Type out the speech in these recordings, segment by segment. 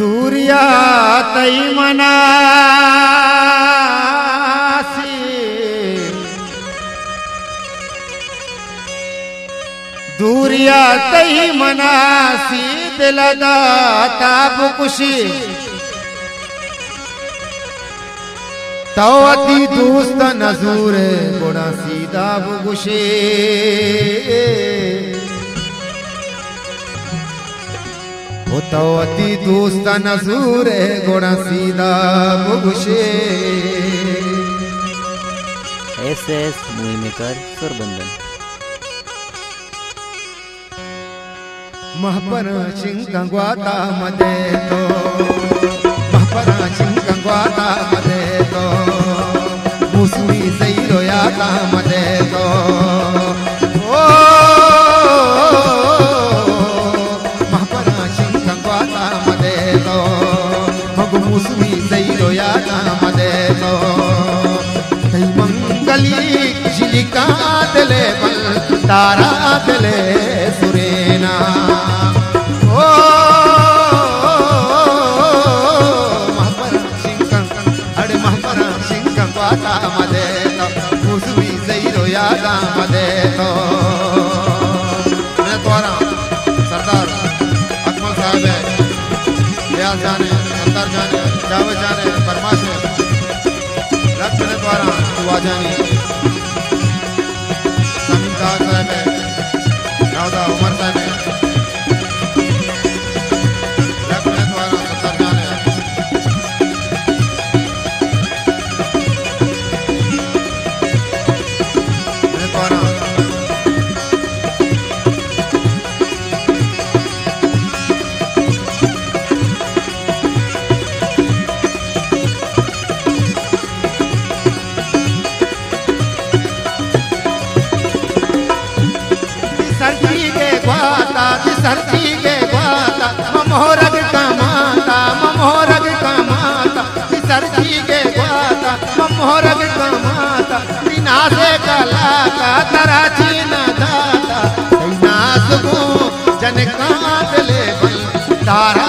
ધૂરિયા તઈ મના ધૂરિયા તઈ મનાસી દિલદા તાપ ખુશી તવતી દોસ્ત નઝૂરે ગોડા સીધા ખુશી वो तवती दोस्त नजूर गोड़ा सीधा बुगुशे एस एस मूवी मेकर महपर चिंकंग्वाता मदे तो। महपर चिंकंग्वाता मदे तो। मुसुई सैरो याता मदे तो। जिलिका दिले बल तारा दिले सुरेना ओ महपर सिंकं अड़े महपर सिंकं पाता मदे तो मुसवी जईरो यादा मदे तो मैं द्वारा सरदार अकमल साहब है रियाज जाने सरदार जाने जावेद जाने है रख मेरे द्वारा दुआ जानी सरजी के ग्वाता ममोरग का माता, ममोरग का माता धरती के ग्वाता ममोरग का माता बिना से कला का तराची न दाता नासगो जन कांतले बल, तारा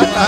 ಮಾತಾ